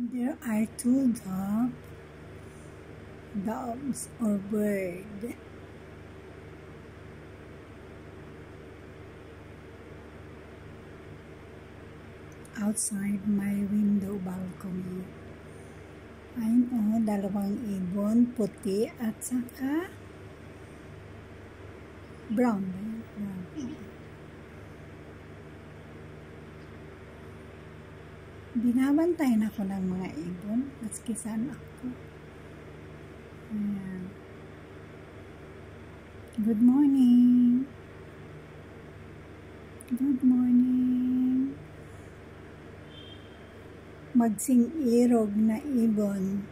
There are two dove, doves or bird. Outside my window balcony. Ayun o, oh, dalawang ibon, puti at saka. Brown. Binabantayan ako ng mga ibon. Maski saan ako. Ayan. Good morning. Good morning. Magsing irog na ibon.